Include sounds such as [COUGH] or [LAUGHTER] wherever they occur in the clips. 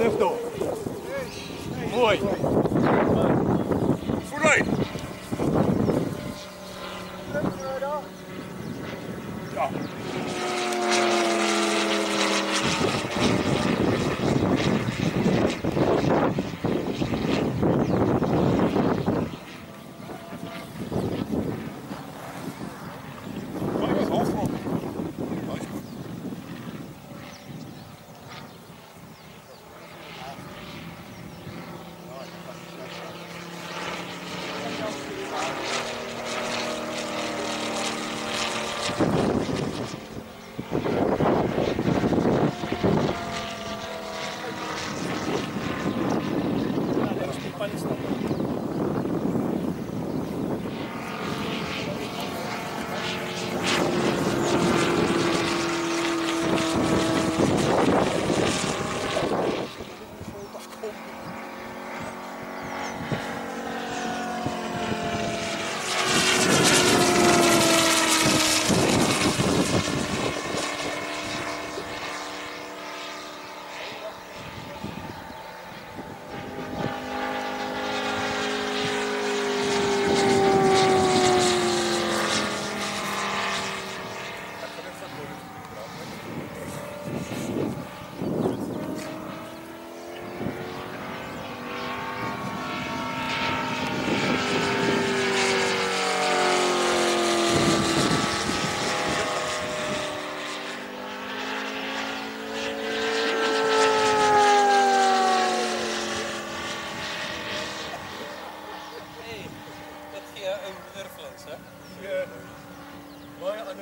hè? Vlucht door. Mooi. Vooruit. Ja. Maar Ja, een Urflens, hè? Ja. mooie aan.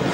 [LAUGHS] Ja.